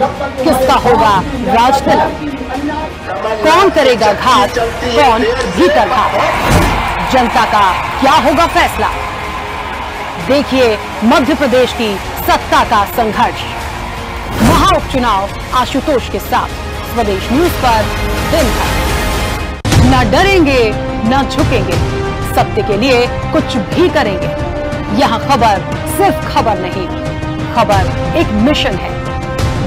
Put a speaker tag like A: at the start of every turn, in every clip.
A: किसका होगा? राज कौन करेगा घात? कौन भीतर घात? जनता का क्या होगा फैसला? देखिए मध्य प्रदेश की सत्ता का संघर्ष। महा उपचुनाव आशुतोष के साथ। स्वदेश न्यूज़ पर दिन भर। न डरेंगे, न झुकेंगे। सत्य के लिए कुछ भी करेंगे। यहाँ खबर सिर्फ़ खबर नहीं। खबर एक मिशन है।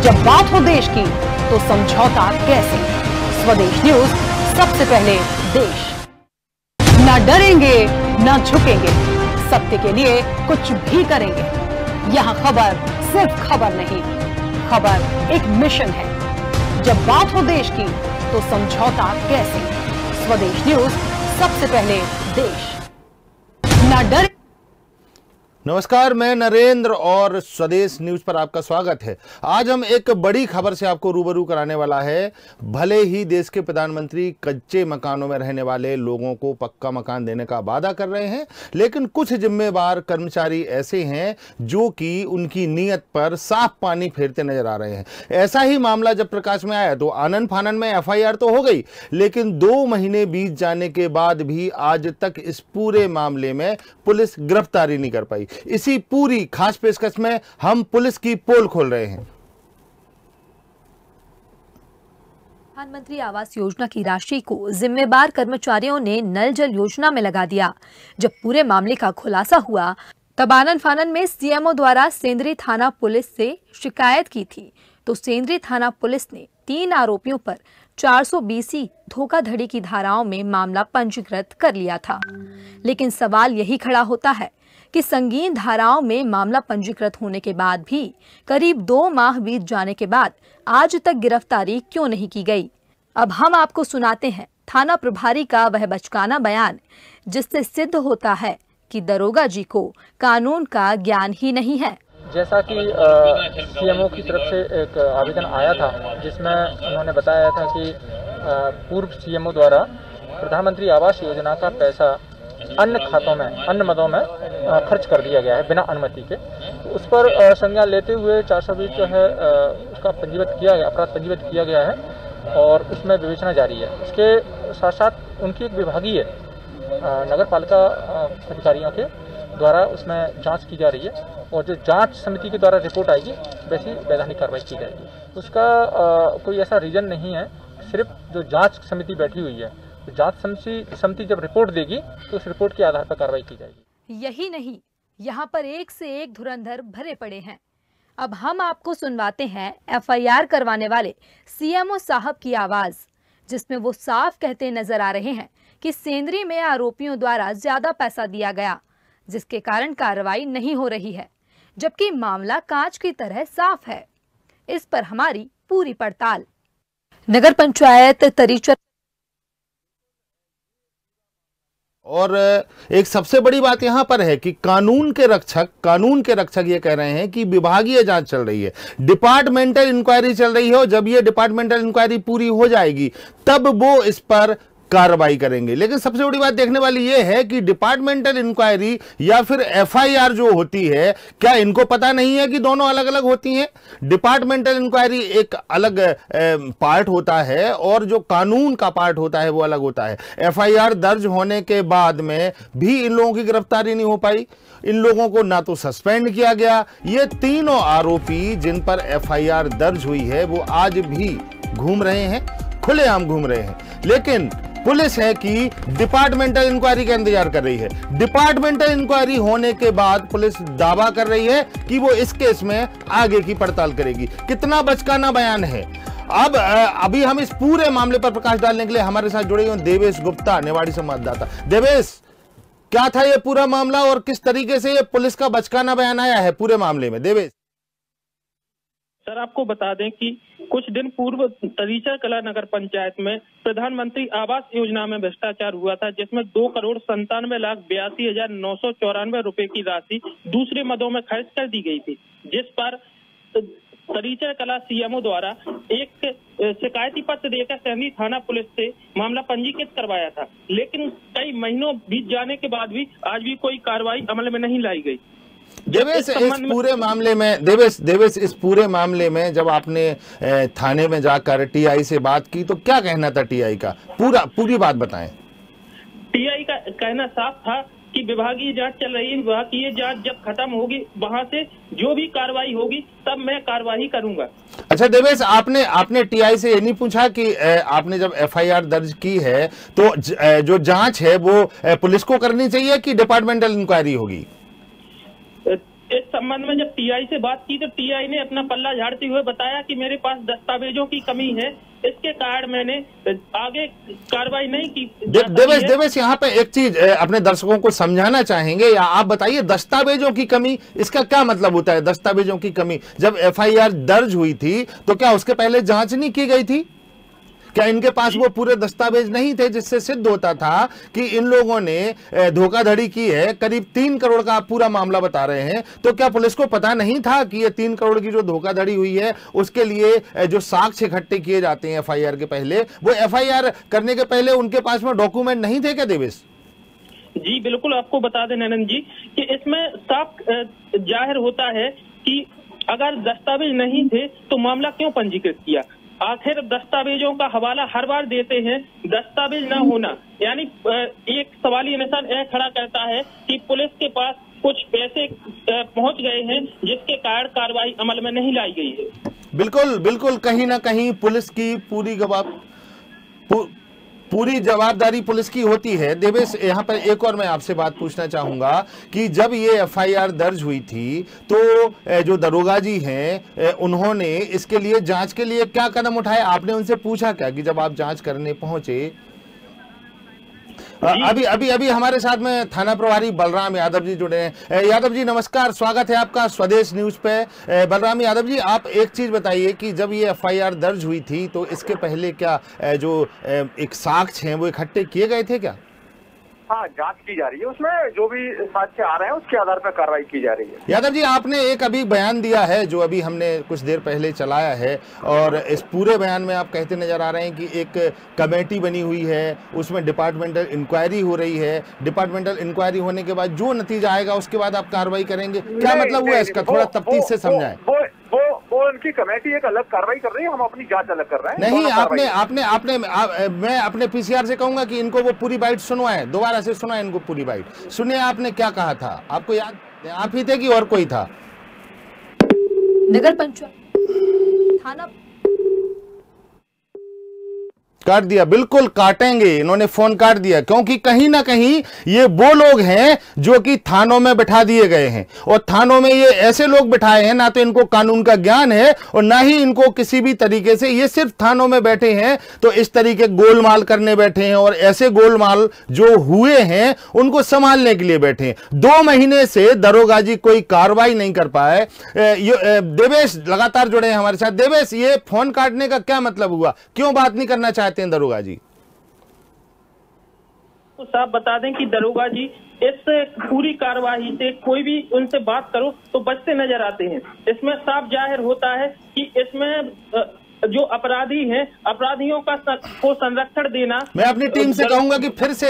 A: जब बात हो देश की तो समझौता कैसे? स्वदेश न्यूज़, सबसे पहले देश। न डरेंगे, न झुकेंगे। सत्य के लिए कुछ भी करेंगे। यहाँ खबर सिर्फ़ खबर नहीं, खबर एक मिशन है। जब बात हो देश की तो समझौता कैसे? स्वदेश न्यूज़, सबसे पहले देश। न डर
B: नमस्कार, मैं नरेंद्र और स्वदेश न्यूज़ पर आपका स्वागत है। आज हम एक बड़ी खबर से आपको रूबरू कराने वाला है। भले ही देश के प्रधानमंत्री कच्चे मकानों में रहने वाले लोगों को पक्का मकान देने का वादा कर रहे हैं, लेकिन कुछ जिम्मेवार कर्मचारी ऐसे हैं जो कि उनकी नीयत पर साफ़ पानी फेरते नज़र आ रहे हैं। ऐसा ही मामला जब प्रकाश में आया तो आनंद फानन में एफआईआर तो हो गई, लेकिन दो महीने बीत जाने के बाद भी आज तक इस पूरे मामले में पुलिस गिरफ्तारी नहीं कर पाई। इसी पूरी खास पेशकश में हम पुलिस की पोल खोल रहे हैं।
C: प्रधानमंत्री आवास योजना की राशि को जिम्मेदार कर्मचारियों ने नल जल योजना में लगा दिया। जब पूरे मामले का खुलासा हुआ, तब आनंद फानन में सीएमओ द्वारा सेंद्री थाना पुलिस से शिकायत की थी। तो सेंद्री थाना पुलिस ने तीन आरोपियों पर 420 धोखाधड़ी की धाराओं में मामला पंजीकृत कर लिया था। लेकिन सवाल यही खड़ा होता है कि संगीन धाराओं में मामला पंजीकृत होने के बाद भी करीब दो माह बीत जाने के बाद आज तक गिरफ्तारी क्यों नहीं की गई? अब हम आपको सुनाते हैं थाना प्रभारी का वह बचकाना बयान, जिससे सिद्ध होता है कि दरोगा जी को कानून का ज्ञान ही नहीं है।
D: जैसा कि सीएमओ की तरफ़ से एक आवेदन आया था, जिसमें उन्होंने बताया था कि पूर्व सीएमओ द्वारा प्रधानमंत्री आवास योजना का पैसा अन्य खातों में अन्य मदों में खर्च कर दिया गया है बिना अनुमति के। तो उस पर संज्ञान लेते हुए चार सौ बीस जो है उसका पंजीबद्ध किया गया अपराध पंजीबद्ध किया गया है और उसमें विवेचना जारी है। इसके साथ साथ उनकी एक विभागीय नगर पालिका अधिकारियों के द्वारा उसमें जाँच की जा रही है और जो जाँच समिति के द्वारा रिपोर्ट आएगी वैसी वैधानिक कार्रवाई की जाएगी। उसका अ, कोई ऐसा रीजन नहीं है सिर्फ़ जो जाँच समिति बैठी हुई है तो जाँच समिति समिति जब रिपोर्ट देगी तो उस रिपोर्ट के आधार पर कार्रवाई की जाएगी।
C: यही नहीं, यहाँ पर एक से एक धुरंधर भरे पड़े हैं। अब हम आपको सुनवाते हैं एफआईआर करवाने वाले सीएमओ साहब की आवाज़, जिसमें वो साफ़ कहते नज़र आ रहे हैं कि सेंद्री में आरोपियों द्वारा ज़्यादा पैसा दिया गया, जिसके कारण कार्रवाई नहीं हो रही है, जबकि मामला कांच की तरह साफ़ है। इस पर हमारी पूरी पड़ताल। नगर पंचायत तरीचर
B: और एक सबसे बड़ी बात यहाँ पर है कि कानून के रक्षक, कानून के रक्षक ये कह रहे हैं कि विभागीय जाँच चल रही है। डिपार्टमेंटल इंक्वायरी चल रही है और जब ये डिपार्टमेंटल इंक्वायरी पूरी हो जाएगी, तब वो इस पर कार्रवाई करेंगे। लेकिन सबसे बड़ी बात देखने वाली यह है कि डिपार्टमेंटल इंक्वायरी या फिर एफआईआर जो होती है, क्या इनको पता नहीं है कि दोनों अलग अलग होती हैं? डिपार्टमेंटल इंक्वायरी एक अलग पार्ट होता है और जो कानून का पार्ट होता है वो अलग होता है। एफआईआर दर्ज होने के बाद में भी इन लोगों की गिरफ्तारी नहीं हो पाई। इन लोगों को ना तो सस्पेंड किया गया। ये तीनों आरोपी जिन पर एफआईआर दर्ज हुई है, वो आज भी घूम रहे हैं, खुलेआम घूम रहे हैं। लेकिन पुलिस है कि डिपार्टमेंटल इंक्वायरी का इंतज़ार कर रही है। डिपार्टमेंटल इंक्वायरी होने के बाद पुलिस दावा कर रही है कि वो इस केस में आगे की पड़ताल करेगी। कितना बचकाना बयान है। अब अभी हम इस पूरे मामले पर प्रकाश डालने के लिए हमारे साथ जुड़े हुए देवेश गुप्ता, नेवाड़ी संवाददाता। देवेश, क्या था ये पूरा मामला और किस तरीके से ये पुलिस का बचकाना बयान आया है पूरे मामले में? देवेश।
E: सर, आपको बता दें कि कुछ दिन पूर्व तरीचा कला नगर पंचायत में प्रधानमंत्री आवास योजना में भ्रष्टाचार हुआ था, जिसमें दो करोड़ संतानवे लाख बयासी हज़ार नौ सौ चौरानवे रूपए की राशि दूसरे मदों में खर्च कर दी गई थी, जिस पर तरीचा कला सीएमओ द्वारा एक शिकायती पत्र देकर सहनी थाना पुलिस से मामला पंजीकृत करवाया था। लेकिन कई महीनों बीत जाने के बाद भी आज भी कोई कार्रवाई अमल में नहीं लाई गई।
B: देवेश इस पूरे मामले में देवेश देवेश इस पूरे मामले में जब आपने थाने में जाकर टीआई से बात की तो क्या कहना था टीआई का? पूरा पूरी बात बताएँ।
E: टीआई का कहना साफ़ था कि विभागीय जाँच चल रही है विभागीय जाँच जब खत्म होगी वहाँ से जो भी कार्रवाई होगी तब मैं कार्रवाई करूँगा।
B: अच्छा देवेश आपने आपने टीआई से ये नहीं पूछा कि आपने जब एफआईआर दर्ज की है तो ज, जो जाँच है वो पुलिस को करनी चाहिए कि डिपार्टमेंटल इंक्वायरी होगी?
E: इस संबंध में जब टीआई से बात की तो टीआई ने अपना पल्ला झाड़ते हुए बताया कि मेरे पास दस्तावेजों की कमी है। इसके कारण मैंने आगे कार्रवाई नहीं की।
B: दे, देवेश देवेश यहाँ पे एक चीज़ अपने दर्शकों को समझाना चाहेंगे या आप बताइए दस्तावेजों की कमी इसका क्या मतलब होता है दस्तावेजों की कमी? जब एफआईआर दर्ज हुई थी तो क्या उसके पहले जाँच नहीं की गई थी? क्या इनके पास वो पूरे दस्तावेज़ नहीं थे जिससे सिद्ध होता था कि इन लोगों ने धोखाधड़ी की है? करीब तीन करोड़ का आप पूरा मामला बता रहे हैं। तो क्या पुलिस को पता नहीं था कि ये तीन करोड़ की जो धोखाधड़ी हुई है, उसके लिए जो साक्ष्य इकट्ठे किए जाते हैं एफआईआर के पहले? वो एफआईआर करने के पहले उनके पास में डॉक्यूमेंट नहीं थे क्या, देवेश?
E: जी, बिल्कुल आपको बता दें ननन जी, कि इसमें साफ़ ज़ाहिर होता है कि अगर दस्तावेज़ नहीं थे तो मामला क्यों पंजीकृत किया? आखिर दस्तावेजों का हवाला हर बार देते हैं, दस्तावेज़ न होना। यानी एक सवाली निशान यह खड़ा करता है कि पुलिस के पास कुछ पैसे पहुँच गए हैं, जिसके कारण कार्रवाई अमल में नहीं लाई गई है।
B: बिल्कुल बिल्कुल, कहीं ना कहीं पुलिस की पूरी गवाह पूरी जवाबदारी पुलिस की होती है। देवेश, यहाँ पर एक और मैं आपसे बात पूछना चाहूँगा कि जब ये एफआईआर दर्ज हुई थी तो जो दरोगा जी हैं उन्होंने इसके लिए जाँच के लिए क्या कदम उठाए? आपने उनसे पूछा क्या कि जब आप जाँच करने पहुँचे अभी अभी अभी हमारे साथ में थाना प्रभारी बलराम यादव जी जुड़े हैं। यादव जी नमस्कार स्वागत है आपका स्वदेश न्यूज़ पे। बलराम यादव जी आप एक चीज़ बताइए कि जब ये एफआईआर दर्ज हुई थी तो इसके पहले क्या जो एक साक्ष्य हैं वो इकट्ठे किए गए थे क्या?
F: हाँ जाँच की जा रही है। उसमें जो भी साक्ष्य आ रहे हैं उसके आधार पर कार्रवाई की जा रही है।
B: यादव जी आपने एक अभी बयान दिया है जो अभी हमने कुछ देर पहले चलाया है और इस पूरे बयान में आप कहते नज़र आ रहे हैं कि एक कमेटी बनी हुई है उसमें डिपार्टमेंटल इंक्वायरी हो रही है। डिपार्टमेंटल इंक्वायरी होने के बाद जो नतीजा आएगा उसके बाद आप कार्रवाई करेंगे। क्या मतलब हुआ इसका? थोड़ा तफ्तीश से समझाएँ।
F: वो उनकी कमेटी एक अलग कार्रवाई कर रही है हम अपनी जाँच अलग कर रहे हैं।
B: नहीं आपने आपने आपने आ, मैं अपने पीसीआर से कहूँगा कि इनको वो पूरी बाइट सुनवाए। दोबारा से सुनाए इनको पूरी बाइट। सुनिए आपने क्या कहा था। आपको याद आप ही थे कि और कोई था?
C: नगर पंचायत थाना
B: काट दिया। बिल्कुल काटेंगे। इन्होंने फ़ोन काट दिया। क्योंकि कहीं ना कहीं ये वो लोग हैं जो कि थानों में बैठा दिए गए हैं। और थानों में ये ऐसे लोग बिठाए हैं, ना तो इनको कानून का ज्ञान है और ना ही इनको किसी भी तरीके से ये सिर्फ़ थानों में बैठे हैं तो इस तरीके गोलमाल करने बैठे हैं और ऐसे गोलमाल जो हुए हैं, उनको संभालने के लिए बैठे हैं। दो महीने से दरोगा जी कोई कार्रवाई नहीं कर पाए। देवेश लगातार जुड़े हैं हमारे साथ। देवेश, ये फ़ोन काटने का क्या मतलब हुआ? क्यों बात नहीं करना चाहते? हैं दरोगा जी?
E: तो साहब बता दें कि दरोगा जी, इस पूरी कार्यवाही से कोई भी उनसे बात करो तो बचते नज़र आते हैं। इसमें साफ़ ज़ाहिर होता है कि इसमें जो अपराधी हैं अपराधियों का को संरक्षण देना।
B: मैं अपनी टीम से कहूँगा कि फिर से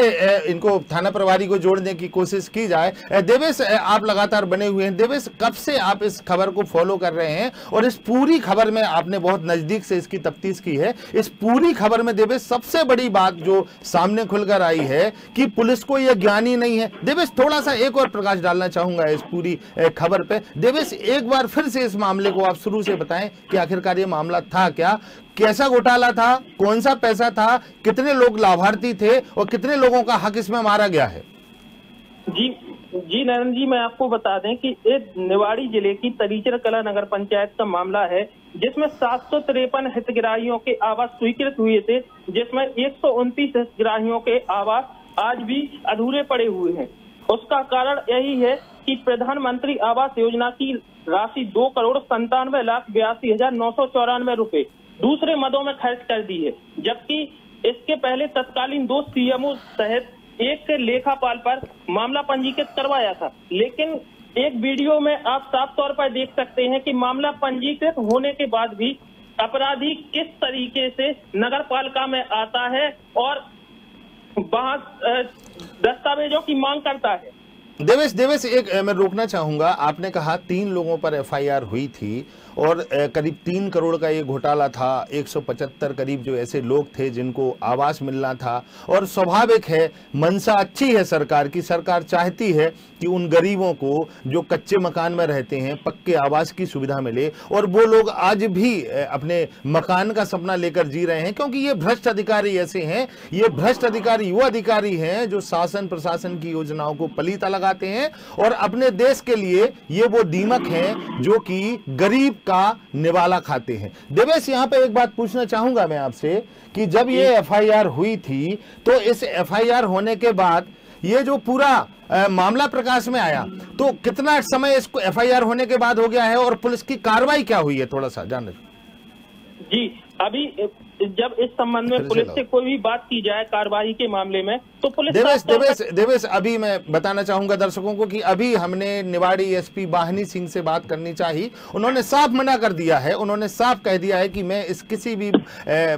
B: इनको थाना प्रभारी को जोड़ने की कोशिश की जाए। देवेश आप लगातार बने हुए हैं। देवेश कब से आप इस खबर को फॉलो कर रहे हैं? और इस पूरी खबर में आपने बहुत नज़दीक से इसकी तफ्तीश की है। इस पूरी खबर में देवेश सबसे बड़ी बात जो सामने खुलकर आई है कि पुलिस को यह ज्ञान ही नहीं है। देवेश थोड़ा सा एक और प्रकाश डालना चाहूँगा इस पूरी खबर पे। देवेश एक बार फिर से इस मामले को आप शुरू से बताएँ कि आखिरकार ये मामला था क्या? कैसा घोटाला था? कौन सा पैसा था? कितने लोग लाभार्थी थे? और कितने लोगों का हक इसमें मारा गया है?
E: जी जी नरेंद्र जी, मैं आपको बता दें कि ये निवाड़ी ज़िले की तरीचर कला नगर पंचायत का मामला है, जिसमें सात सौ तिरपन हितग्राहियों के आवास स्वीकृत हुए थे, जिसमें एक सौ उनतीस हितग्राहियों के आवास आज भी अधूरे पड़े हुए हैं। उसका कारण यही है कि प्रधानमंत्री आवास योजना की राशि दो करोड़ संतानवे लाख बयासी हज़ार नौ सौ चौरानवे रूपए। दूसरे मदों में खर्च कर दी है, जबकि इसके पहले तत्कालीन दो सीएमओ सहित एक लेखापाल पर मामला पंजीकृत करवाया था। लेकिन एक वीडियो में आप साफ़ तौर पर देख सकते हैं कि मामला पंजीकृत होने के बाद भी अपराधी किस तरीके से नगर पालिका में आता है और वहाँ दस्तावेजों की मांग करता है।
B: देवेश देवेश एक मैं रोकना चाहूँगा। आपने कहा तीन लोगों पर एफआईआर हुई थी। और करीब तीन करोड़ का ये घोटाला था। 175 करीब जो ऐसे लोग थे जिनको आवास मिलना था। और स्वाभाविक है, मनसा अच्छी है सरकार की। सरकार चाहती है कि उन गरीबों को जो कच्चे मकान में रहते हैं, पक्के आवास की सुविधा मिले। और वो लोग आज भी अपने मकान का सपना लेकर जी रहे हैं, क्योंकि ये भ्रष्ट अधिकारी ऐसे हैं। ये भ्रष्ट अधिकारी वो अधिकारी हैं जो शासन प्रशासन की योजनाओं को पलीता लगाते हैं। और अपने देश के लिए ये वो दीमक हैं जो कि गरीब का निवाला खाते हैं। देवेश यहाँ पे एक बात पूछना चाहूँगा मैं आपसे कि जब ये एफआईआर हुई थी तो इस एफआईआर होने के बाद ये जो पूरा आ, मामला प्रकाश में आया तो कितना समय इसको एफआईआर होने के बाद हो गया है और पुलिस की कार्रवाई क्या हुई है थोड़ा सा जान
E: जी अभी जब इस संबंध में पुलिस से कोई भी बात की जाए कार्रवाई के मामले में तो पुलिस
B: देवेश देवेश देवेश अभी मैं बताना चाहूँगा दर्शकों को कि अभी हमने निवाड़ी एसपी बाहनी सिंह से बात करनी चाहिए। उन्होंने साफ़ मना कर दिया है उन्होंने साफ़ कह दिया है कि मैं इस किसी भी ए,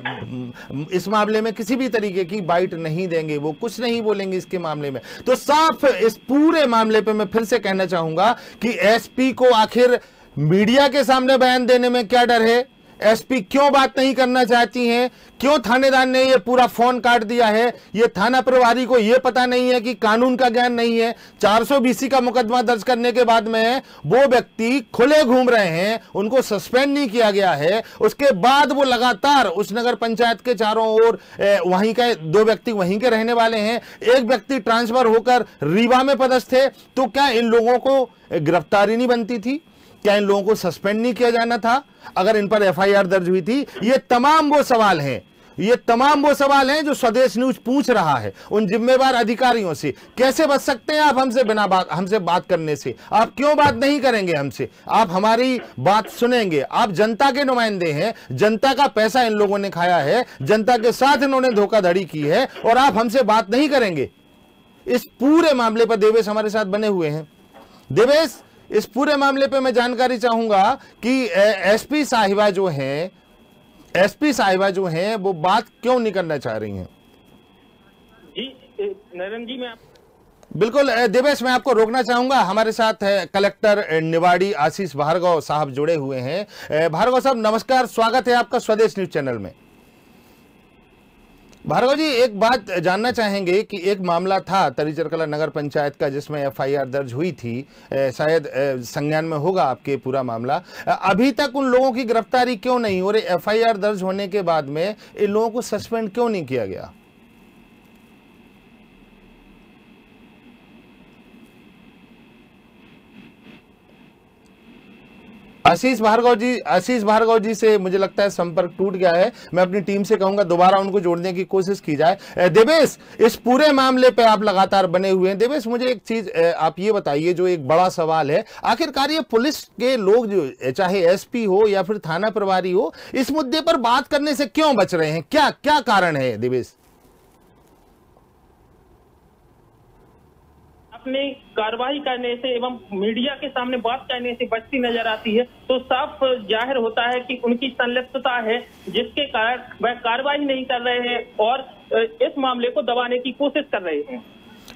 B: इस मामले में किसी भी तरीके की बाइट नहीं देंगे वो कुछ नहीं बोलेंगे इसके मामले में। तो साफ़ इस पूरे मामले पर मैं फिर से कहना चाहूँगा कि एसपी को आखिर मीडिया के सामने बयान देने में क्या डर है? एसपी क्यों बात नहीं करना चाहती हैं? क्यों थानेदार ने ये पूरा फ़ोन काट दिया है? ये थाना प्रभारी को ये पता नहीं है कि कानून का ज्ञान नहीं है। 400 बीसी का मुकदमा दर्ज करने के बाद में वो व्यक्ति खुले घूम रहे हैं, उनको सस्पेंड नहीं किया गया है। उसके बाद वो लगातार उस नगर पंचायत के चारों ओर वहीं के दो व्यक्ति वहीं के रहने वाले हैं। एक व्यक्ति ट्रांसफ़र होकर रीवा में पदस्थ थे तो क्या इन लोगों को गिरफ्तारी नहीं बनती थी? क्या इन लोगों को सस्पेंड नहीं किया जाना था? अगर इन पर एफआईआर दर्ज हुई थी, ये तमाम वो सवाल हैं। ये तमाम वो सवाल हैं जो स्वदेश न्यूज़ पूछ रहा है उन जिम्मेवार अधिकारियों से। कैसे बच सकते हैं आप हमसे बिना बात, हमसे बात करने से? आप क्यों बात नहीं करेंगे हमसे? आप हमारी बात सुनेंगे। आप जनता के नुमाइंदे हैं। जनता का पैसा इन लोगों ने खाया है। जनता के साथ इन्होंने धोखाधड़ी की है और आप हमसे बात नहीं करेंगे। इस पूरे मामले पर देवेश हमारे साथ बने हुए हैं। देवेश इस पूरे मामले पे मैं जानकारी चाहूँगा कि एसपी साहिबा जो हैं एसपी साहिबा जो हैं वो बात क्यों नहीं करना चाह रही हैं?
E: जी नरेंद्र जी मैं आप-
B: बिल्कुल देवेश मैं आपको रोकना चाहूँगा। हमारे साथ है कलेक्टर निवाड़ी आशीष भार्गव साहब जुड़े हुए हैं। भार्गव साहब नमस्कार स्वागत है आपका स्वदेश न्यूज़ चैनल में। भार्गव जी, एक बात जानना चाहेंगे कि एक मामला था तरीचरकला नगर पंचायत का, जिसमें एफआईआर दर्ज हुई थी। शायद संज्ञान में होगा आपके पूरा मामला। अभी तक उन लोगों की गिरफ्तारी क्यों नहीं और एफआईआर दर्ज होने के बाद में इन लोगों को सस्पेंड क्यों नहीं किया गया? आशीष भार्गव जी, आशीष भार्गव जी से मुझे लगता है संपर्क टूट गया है। मैं अपनी टीम से कहूँगा दोबारा उनको जोड़ने की कोशिश की जाए। देवेश, इस पूरे मामले पे आप लगातार बने हुए हैं। देवेश, मुझे एक चीज़ आप ये बताइए, जो एक बड़ा सवाल है, आखिरकार ये पुलिस के लोग जो चाहे एसपी हो या फिर थाना प्रभारी हो, इस मुद्दे पर बात करने से क्यों बच रहे हैं? क्या क्या कारण है, देवेश?
E: अपने कार्रवाई करने से एवं मीडिया के सामने बात करने से बचती नज़र आती है तो साफ़ ज़ाहिर होता है कि उनकी संलिप्तता है, जिसके कारण वह कार्रवाई नहीं कर रहे हैं और इस मामले को दबाने की कोशिश कर रहे हैं।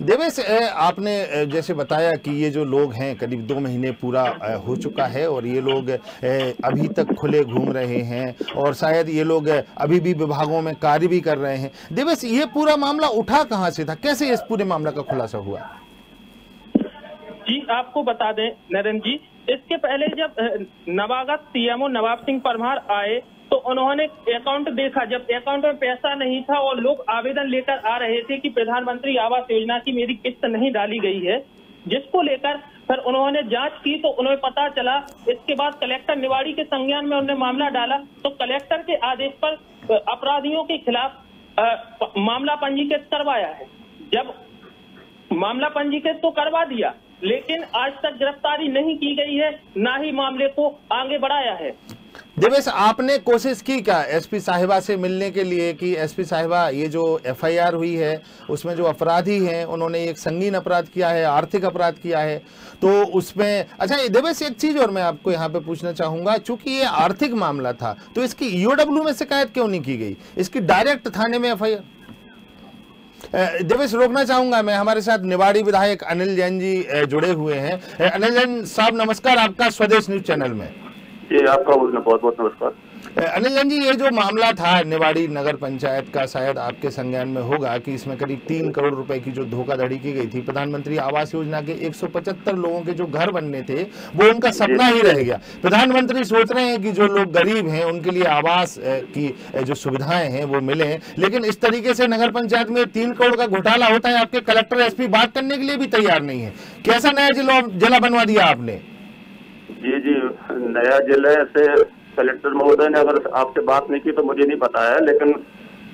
B: देवेश आपने जैसे बताया कि ये जो लोग हैं, करीब दो महीने पूरा हो चुका है और ये लोग अभी तक खुले घूम रहे हैं और शायद ये लोग अभी भी विभागों में कार्य भी कर रहे हैं। देवेश, ये पूरा मामला उठा कहाँ से था? कैसे इस पूरे मामला का खुलासा हुआ?
E: जी, आपको बता दें, नरेंद्र जी, इसके पहले जब नवागत सीएमओ नवाब सिंह परमार आए तो उन्होंने अकाउंट देखा। जब अकाउंट में पैसा नहीं था और लोग आवेदन लेकर आ रहे थे कि प्रधानमंत्री आवास योजना की मेरी किस्त नहीं डाली गई है, जिसको लेकर फिर उन्होंने जाँच की तो उन्हें पता चला। इसके बाद कलेक्टर निवाड़ी के संज्ञान में उन्होंने मामला डाला। तो कलेक्टर के आदेश पर अपराधियों के खिलाफ प- मामला पंजीकृत करवाया है। जब मामला पंजीकृत तो करवा दिया लेकिन आज तक गिरफ्तारी नहीं की गई है, ना ही मामले को आगे बढ़ाया है।
B: देवेश, आपने कोशिश की क्या एसपी साहिबा से मिलने के लिए कि एसपी साहिबा, ये जो एफआईआर हुई है, उसमें जो अपराधी हैं, उन्होंने एक संगीन अपराध किया है, आर्थिक अपराध किया है तो उसमें अच्छा देवेश, एक चीज़ और मैं आपको यहाँ पे पूछना चाहूँगा, चूँकि ये आर्थिक मामला था तो इसकी ईओडब्ल्यू में शिकायत क्यों नहीं की गई? इसकी डायरेक्ट थाने में एफआईआर देवेश रोकना चाहूँगा मैं। हमारे साथ निवाड़ी विधायक अनिल जैन जी जुड़े हुए हैं। अनिल जैन साहब, नमस्कार आपका स्वदेश न्यूज़ चैनल में।
G: जी, आपका बहुत बहुत नमस्कार।
B: अनिल जैन जी, ये जो मामला था निवाड़ी नगर पंचायत का, शायद आपके संज्ञान में होगा कि इसमें करीब तीन करोड़ रुपए की जो धोखाधड़ी की गई थी, प्रधानमंत्री आवास योजना के 175 लोगों के जो घर बनने थे, वो उनका सपना ही रह गया। प्रधानमंत्री सोच रहे हैं कि जो लोग गरीब हैं, उनके लिए आवास की जो सुविधाएँ हैं, वो मिले लेकिन इस तरीके से नगर पंचायत में तीन करोड़ का घोटाला होता है, आपके कलेक्टर, एसपी बात करने के लिए भी तैयार नहीं है। कैसा नया जिला जिला बनवा दिया आपने?
G: जी जी, नया ज़िले से कलेक्टर महोदय ने अगर आपसे बात नहीं की तो मुझे नहीं पता है, लेकिन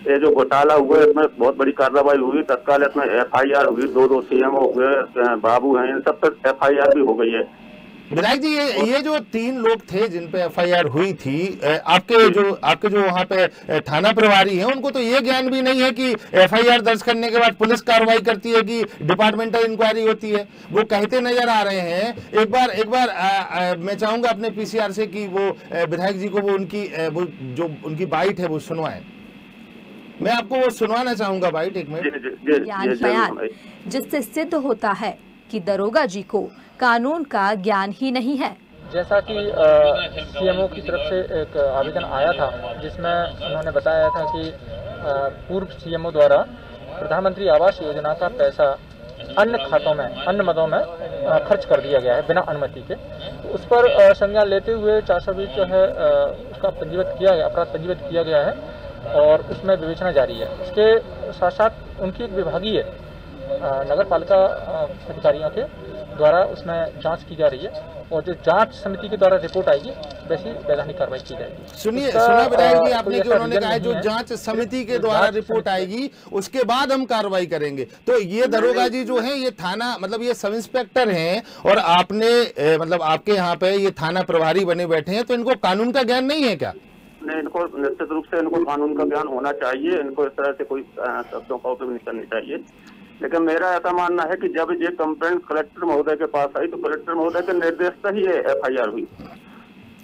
G: ये जो घोटाला हुआ है, इसमें बहुत बड़ी कार्रवाई हुई। तत्काल इसमें एफआईआर हुई दो दो सीएमओ हुए, बाबू हैं, इन सब पर एफआईआर भी हो गई है।
B: विधायक जी ये ये जो तीन लोग थे जिन पे एफआईआर हुई थी आपके जो आपके जो वहाँ पे थाना प्रभारी हैं उनको तो ये ज्ञान भी नहीं है कि एफआईआर दर्ज करने के बाद पुलिस कार्रवाई करती है कि डिपार्टमेंटल इंक्वायरी होती है वो कहते नज़र आ रहे हैं एक बार एक बार अ, अ, मैं चाहूँगा अपने पीसीआर से कि वो विधायक जी को वो उनकी वो जो उनकी बाइट है वो सुनवाएँ मैं आपको वो सुनवाना चाहूँगा बाइट एक मिनट।
C: जिससे सिद्ध होता है कि दरोगा जी को कानून का ज्ञान ही नहीं है।
D: जैसा कि सीएमओ की तरफ़ से एक आवेदन आया था, जिसमें उन्होंने बताया था कि पूर्व सीएमओ द्वारा प्रधानमंत्री आवास योजना का पैसा अन्य खातों में, अन्य मदों में खर्च कर दिया गया है बिना अनुमति के। उस पर संज्ञान लेते हुए चार सौ बीस जो है उसका पंजीबद्ध किया गया, अपराध पंजीबद्ध किया गया है और उसमें विवेचना जारी है। उसके साथ साथ उनकी एक विभागीय नगर पालिका अधिकारियों के द्वारा उसमें जाँच की जा रही है और जो जाँच समिति के द्वारा रिपोर्ट आएगी वैसी वैधानिक कार्रवाई की जाएगी।
B: सुनिए सुना विधायक जी आपने कि उन्होंने कहा जो जाँच समिति के द्वारा रिपोर्ट आएगी उसके बाद हम कार्रवाई करेंगे। तो ये दरोगा जी जो है ये थाना मतलब ये सब इंस्पेक्टर हैं और आपने ए, मतलब आपके यहाँ पे ये थाना प्रभारी बने बैठे हैं तो इनको कानून का ज्ञान नहीं है क्या?
G: नहीं इनको निश्चित रूप से इनको कानून का ज्ञान होना चाहिए। इनको इस तरह से कोई शब्दों का उपयोग नहीं करनी चाहिए। लेकिन मेरा ऐसा मानना है कि जब ये कंप्लेंट कलेक्टर महोदय के पास आई तो कलेक्टर महोदय के निर्देश से ही ये आर हुई।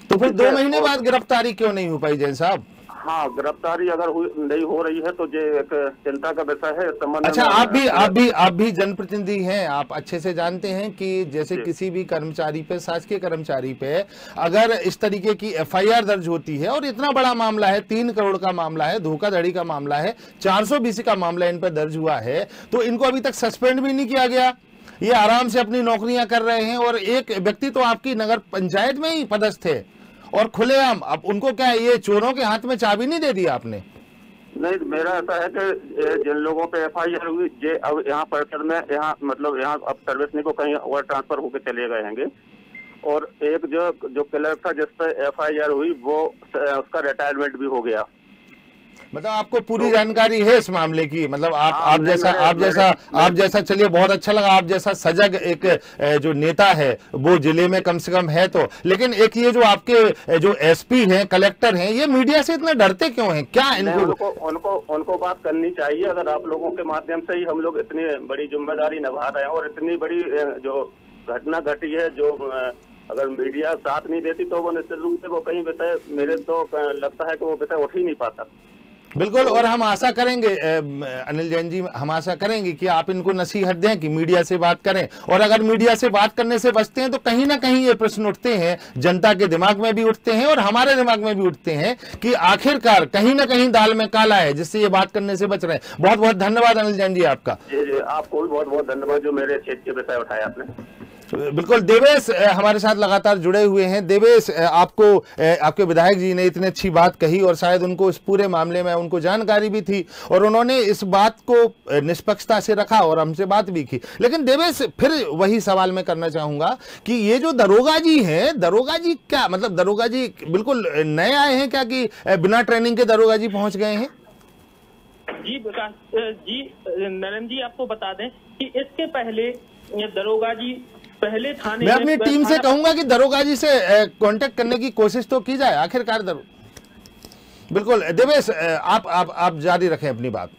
B: तो फिर दो महीने बाद गिरफ्तारी क्यों नहीं हो पाई जैन साहब?
G: हाँ गिरफ्तारी अगर नहीं हो रही है तो ये एक चिंता का विषय है संबंध
B: अच्छा आप भी आप भी आप भी जनप्रतिनिधि हैं आप अच्छे से जानते हैं कि जैसे किसी भी कर्मचारी पे शासकीय कर्मचारी पे अगर इस तरीके की एफआईआर दर्ज होती है और इतना बड़ा मामला है तीन करोड़ का मामला है धोखाधड़ी का मामला है चार का मामला इन पर दर्ज हुआ है तो इनको अभी तक सस्पेंड भी नहीं किया गया। ये आराम से अपनी नौकरियाँ कर रहे हैं और एक व्यक्ति तो आपकी नगर पंचायत में ही पदस्थ थे और खुलेआम, अब उनको क्या ये चोरों के हाथ में चाबी नहीं दे दी आपने?
G: नहीं, मेरा ऐसा है कि जिन लोगों पे एफ़ आई आर हुई ये अब यहाँ परिसर में, यहाँ मतलब यहाँ अब सर्विस नहीं को कहीं और ट्रांसफ़र होकर चले गए हैंगे। और एक जो जो क्लर्क था, जिस पे एफ़ आई आर हुई, वो उसका रिटायरमेंट भी हो गया।
B: मतलब आपको पूरी जानकारी है इस मामले की। मतलब आप
G: हाँ,
B: आप जैसा आप जैसा आप जैसा चलिए बहुत अच्छा लगा। आप जैसा सजग एक जो नेता है वो ज़िले में कम से कम है तो। लेकिन एक ये जो आपके जो एसपी हैं कलेक्टर हैं ये मीडिया से इतना डरते क्यों हैं? क्या इनको
G: उनको उनको उनको बात करनी चाहिए। अगर आप लोगों के माध्यम से ही हम लोग इतनी बड़ी ज़िम्मेदारी निभा रहे हैं और इतनी बड़ी जो घटना घटी है जो अगर मीडिया साथ नहीं देती तो वो निश्चित रूप से वो कहीं विषय मेरे तो लगता है कि वो विषय उठ ही नहीं पाता।
B: बिल्कुल, और हम आशा करेंगे अनिल जैन जी, हम आशा करेंगे कि आप इनको नसीहत दें, कि मीडिया से बात करें। और अगर मीडिया से बात करने से बचते हैं तो कहीं ना कहीं ये प्रश्न उठते हैं। जनता के दिमाग में भी उठते हैं, और हमारे दिमाग में भी उठते हैं, कि आखिरकार कहीं ना कहीं दाल में काला है, जिससे ये बात करने से बच रहे हैं। बहुत बहुत धन्यवाद अनिल जैन जी आपका।
G: आपको भी बहुत बहुत धन्यवाद जो मेरे क्षेत्र के विषय उठाया आपने।
B: बिल्कुल देवेश हमारे साथ लगातार जुड़े हुए हैं। देवेश आपको आपके विधायक जी ने इतनी अच्छी बात कही और शायद उनको इस पूरे मामले में उनको जानकारी भी थी और उन्होंने इस बात को निष्पक्षता से रखा और हमसे बात भी की। लेकिन देवेश फिर वही सवाल मैं करना चाहूँगा कि ये जो दरोगा जी हैं दरोगा जी क्या मतलब दरोगा जी बिल्कुल नए आए हैं क्या कि बिना ट्रेनिंग के दरोगा जी पहुँच गए हैं?
E: जी अ, जी नरेंद्र जी आपको बता दें कि इसके पहले दरोगा जी पहले थाने
B: मैं अपनी टीम से कहूँगा कि दरोगा जी से कांटेक्ट करने की कोशिश तो की जाए आखिरकार दरो बिल्कुल देवेश आप आप आप जारी रखें अपनी बात।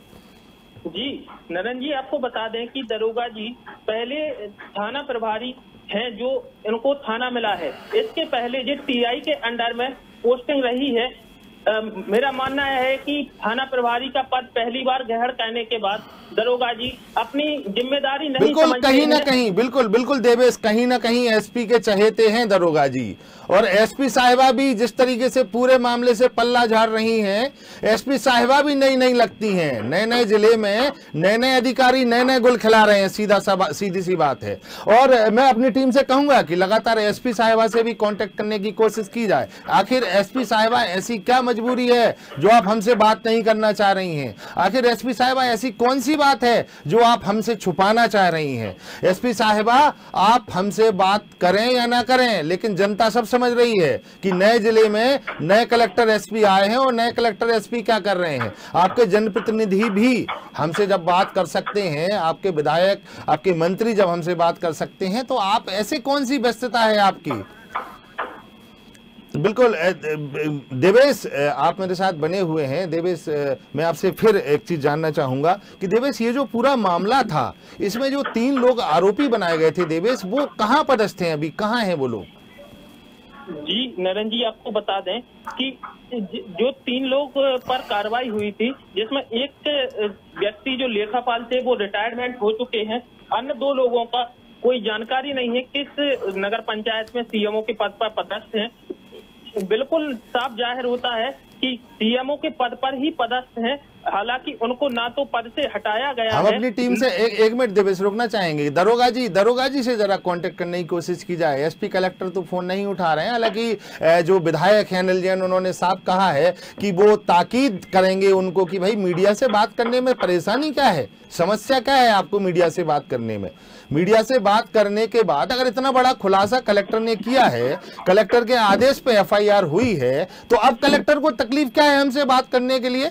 E: जी नरन जी आपको बता दें कि दरोगा जी पहले थाना प्रभारी हैं जो इनको थाना मिला है। इसके पहले जो टीआई के अंडर में पोस्टिंग रही है मेरा मानना है कि थाना प्रभारी का पद पहली बार ग्रहण करने के बाद दरोगा जी अपनी ज़िम्मेदारी नहीं
B: बिल्कुल कहीं ना कहीं बिल्कुल बिल्कुल देवेश कहीं ना कहीं एसपी के चहेते हैं दरोगा जी। और एसपी साहिबा भी जिस तरीके से पूरे मामले से पल्ला झाड़ रही हैं, एसपी साहिबा भी नई नई लगती हैं। नए नए ज़िले में नए नए अधिकारी नए नए गुल खिला रहे हैं, सीधा सा सीधी सी बात है। और मैं अपनी टीम से कहूँगा कि लगातार एसपी साहिबा से भी कांटेक्ट करने की कोशिश की जाए। आखिर एसपी साहिबा ऐसी क्या मजबूरी है जो आप हमसे बात नहीं करना चाह रही हैं? आखिर एसपी साहिबा ऐसी कौन सी बात है जो आप हमसे छुपाना चाह रही हैं? एसपी साहिबा, आप हमसे बात करें या ना करें, लेकिन जनता सब समझ रही है कि नए ज़िले में नए कलेक्टर एसपी आए हैं और नए कलेक्टर एसपी क्या कर रहे हैं? आपके जनप्रतिनिधि भी हमसे जब बात कर सकते हैं, आपके विधायक, आपके मंत्री जब हमसे बात कर सकते हैं तो आप ऐसे कौन सी व्यस्तता है आपकी? बिल्कुल देवेश आप मेरे साथ बने हुए हैं। देवेश मैं आपसे फिर एक चीज़ जानना चाहूँगा कि देवेश, ये जो पूरा मामला था, इसमें जो तीन लोग आरोपी बनाए गए थे, देवेश, वो कहाँ पदस्थ हैं अभी? कहाँ हैं वो लोग?
E: जी, नरन जी, आपको बता दें कि जो तीन लोग पर कार्रवाई हुई थी, जिसमें एक व्यक्ति जो लेखापाल थे, वो रिटायरमेंट हो चुके हैं। अन्य दो लोगों का कोई जानकारी नहीं है किस नगर पंचायत में सीएमओ के पद पर पदस्थ हैं। बिल्कुल साफ़ ज़ाहिर होता है कि सीएमओ के पद पर ही पदस्थ हैं। हालाँकि उनको ना तो पद से हटाया गया
B: हम
E: है।
B: अपनी टीम से एक एक मिनट देवेश रोकना चाहेंगे? दरोगा जी दरोगा जी से जरा कांटेक्ट करने की कोशिश की जाए। एसपी कलेक्टर तो फ़ोन नहीं उठा रहे हैं। हालाँकि जो विधायक हैं अनिल जैन उन्होंने साफ़ कहा है कि वो ताकीद करेंगे उनको कि भाई मीडिया से बात करने में परेशानी क्या है? समस्या क्या है आपको मीडिया से बात करने में? मीडिया से बात करने के बाद अगर इतना बड़ा खुलासा कलेक्टर ने किया है, कलेक्टर के आदेश पे एफआईआर हुई है तो अब कलेक्टर को तकलीफ़ क्या है हमसे बात करने के लिए?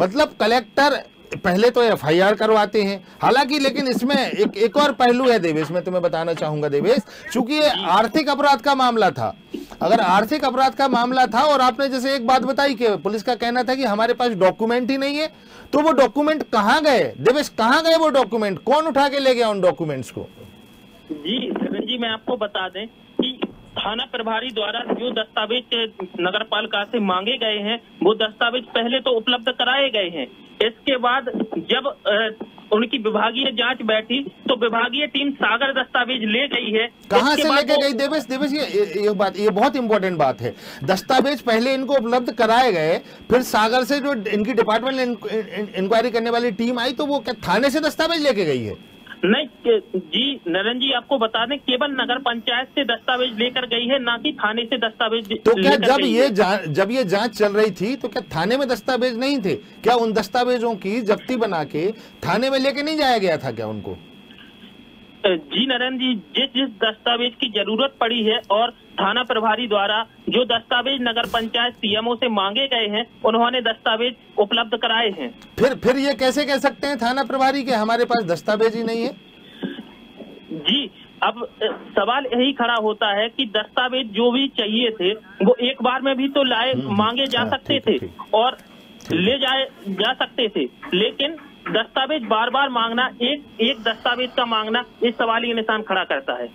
B: मतलब कलेक्टर पहले तो एफआईआर करवाते हैं। हालाँकि, लेकिन इसमें एक एक और पहलू है देवेश, मैं तुम्हें बताना चाहूँगा देवेश। चूँकि ये आर्थिक अपराध का मामला था। अगर आर्थिक अपराध का मामला था और आपने जैसे एक बात बताई कि पुलिस का कहना था कि हमारे पास डॉक्यूमेंट ही नहीं है तो वो डॉक्यूमेंट कहाँ गए? देवेश, कहाँ गए वो डॉक्यूमेंट? कौन उठा के ले गया उन डॉक्यूमेंट्स को?
E: जी धीरेन्द्र जी, मैं आपको बता दें कि थाना प्रभारी द्वारा जो दस्तावेज़ नगर पालिका से मांगे गए हैं, वो दस्तावेज़ पहले तो उपलब्ध कराए गए हैं। इसके बाद जब उनकी विभागीय जाँच बैठी तो विभागीय टीम सागर दस्तावेज़ ले गई है।
B: कहाँ से लेके गई? देवेश देवेश ये ये- बात ये बहुत इंपॉर्टेंट बात है। दस्तावेज़ पहले इनको उपलब्ध कराए गए फिर सागर से जो इनकी डिपार्टमेंट इंक्वायरी करने वाली टीम आई तो वो क्या थाने से दस्तावेज़ लेके गई है?
E: नहीं जी नरेंद्र जी आपको बता दें केवल नगर पंचायत से दस्तावेज़ लेकर गई है ना कि थाने से दस्तावेज़
B: तो क्या जब ये जब ये जाँच चल रही थी तो क्या थाने में दस्तावेज़ नहीं थे? क्या उन दस्तावेजों की जब्ती बना के थाने में लेके नहीं जाया गया था क्या उनको?
E: जी नरेंद्र जी जिस जिस दस्तावेज़ की ज़रूरत पड़ी है और थाना प्रभारी द्वारा जो दस्तावेज़ नगर पंचायत सीएमओ से मांगे गए हैं उन्होंने दस्तावेज़ उपलब्ध कराए हैं।
B: फिर फिर ये कैसे कह सकते हैं थाना प्रभारी के हमारे पास दस्तावेज़ ही नहीं है?
E: जी अब सवाल यही खड़ा होता है कि दस्तावेज़ जो भी चाहिए थे वो एक बार में भी तो लाए मांगे जा
B: हाँ,
E: सकते थे और ले जाए जा सकते थे। लेकिन दस्तावेज़ बार बार मांगना, एक एक दस्तावेज़ का मांगना इस सवाल ये निशान खड़ा करता है।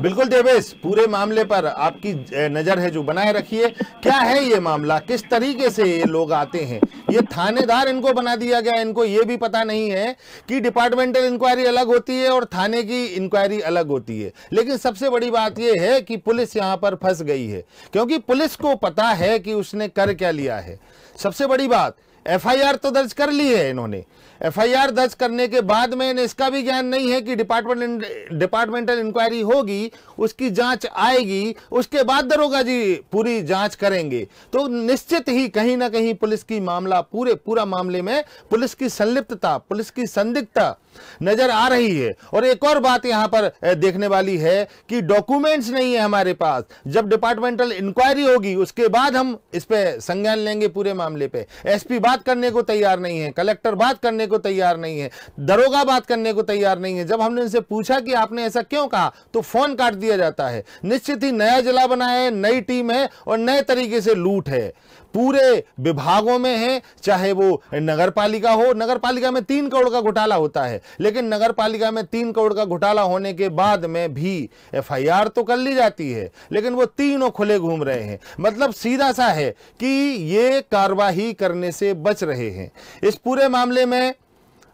B: बिल्कुल देवेश, पूरे मामले पर आपकी नज़र है जो बनाए रखिए। क्या है ये मामला? किस तरीके से ये लोग आते हैं? ये थानेदार इनको बना दिया गया, इनको ये भी पता नहीं है कि डिपार्टमेंटल इंक्वायरी अलग होती है और थाने की इंक्वायरी अलग होती है। लेकिन सबसे बड़ी बात ये है कि पुलिस यहाँ पर फंस गई है, क्योंकि पुलिस को पता है कि उसने कर क्या लिया है। सबसे बड़ी बात एफआईआर तो दर्ज कर ली है इन्होंने। एफआईआर दर्ज करने के बाद में इन्हें इसका भी ज्ञान नहीं है कि डिपार्टमेंट डिपार्टमेंटल इंक्वायरी होगी, उसकी जाँच आएगी, उसके बाद दरोगा जी पूरी जाँच करेंगे। तो निश्चित ही कहीं ना कहीं पुलिस की मामला, पूरे पूरा मामले में पुलिस की संलिप्तता, पुलिस की संदिग्धता नज़र आ रही है। और एक और बात यहाँ पर देखने वाली है कि डॉक्यूमेंट्स नहीं है हमारे पास। जब डिपार्टमेंटल इंक्वायरी होगी, उसके बाद हम इस पे संज्ञान लेंगे पूरे मामले पे। एसपी बात करने को तैयार नहीं है कलेक्टर बात करने को तैयार नहीं है, दरोगा बात करने को तैयार नहीं है। जब हमने उनसे पूछा कि आपने ऐसा क्यों कहा तो फ़ोन काट दिया जाता है। निश्चित ही नया जिला बना है, नई टीम है और नए तरीके से लूट है। पूरे विभागों में है, चाहे वो नगर पालिका हो। नगर पालिका में तीन करोड़ का घोटाला होता है। लेकिन नगर पालिका में तीन करोड़ का घोटाला होने के बाद में भी एफआईआर तो कर ली जाती है, लेकिन वो तीनों खुले घूम रहे हैं। मतलब सीधा सा है कि ये कार्रवाई करने से बच रहे हैं। इस पूरे मामले में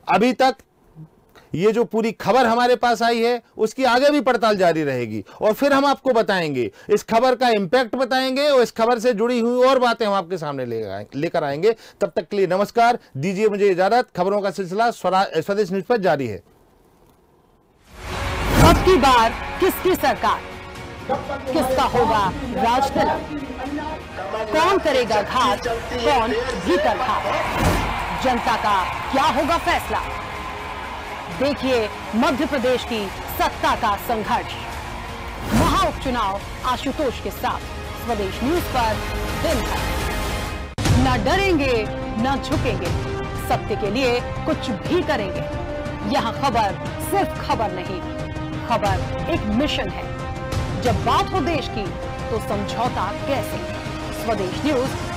B: अभी तक ये जो पूरी खबर हमारे पास आई है, उसकी आगे भी पड़ताल जारी रहेगी। और फिर हम आपको बताएँगे। इस खबर का इंपैक्ट बताएँगे और इस खबर से जुड़ी हुई और बातें हम आपके सामने लेकर आएँगे। तब तक के लिए नमस्कार। दीजिए मुझे इजाज़त। खबरों का सिलसिला स्वदेश न्यूज़ पर जारी है।
A: अब की बार किसकी सरकार? किसका होगा राज कौन करेगा घात कौन भीतर घात जनता का क्या होगा फैसला? देखिए मध्य प्रदेश की सत्ता का संघर्ष। महा उपचुनाव आशुतोष के साथ। स्वदेश न्यूज़ पर दिन भर। न डरेंगे, न झुकेंगे। सत्य के लिए कुछ भी करेंगे। यह खबर सिर्फ़ खबर नहीं, खबर एक मिशन है। जब बात हो देश की तो समझौता कैसे? स्वदेश न्यूज़